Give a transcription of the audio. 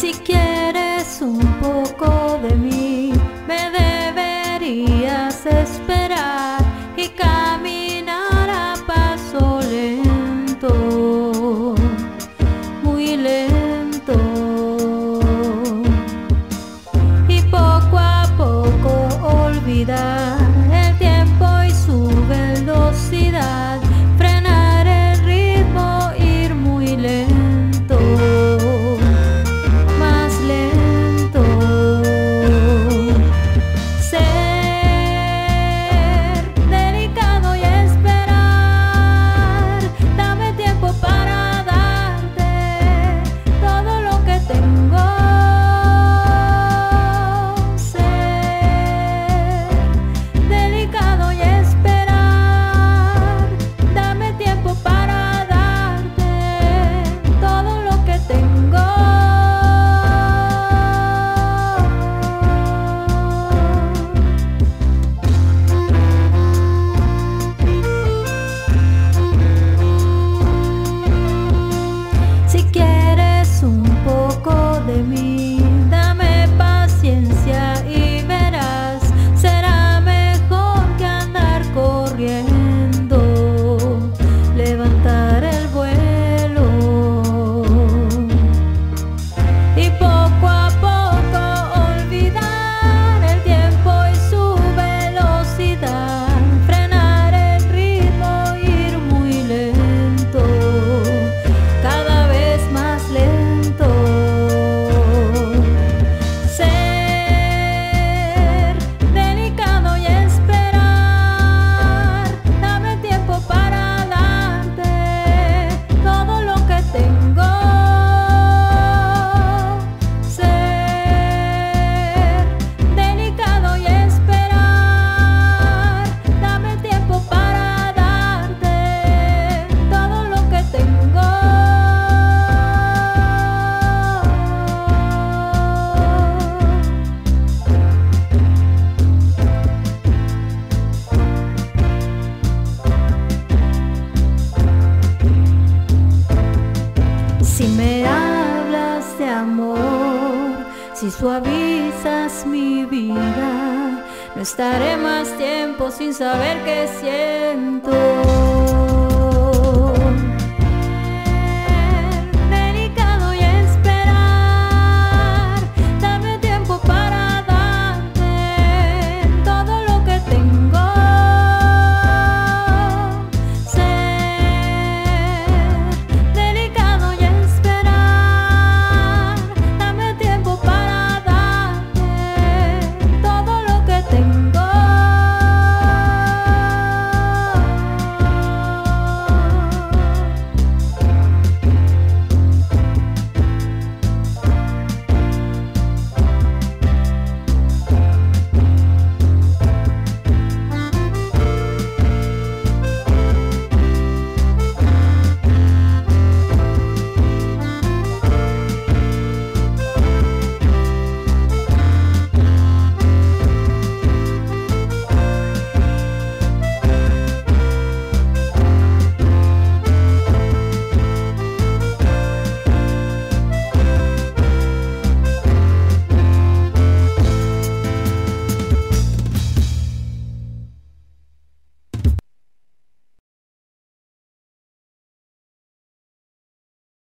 si quieres un poco si suavizas mi vida, no estaré más tiempo sin saber qué siento.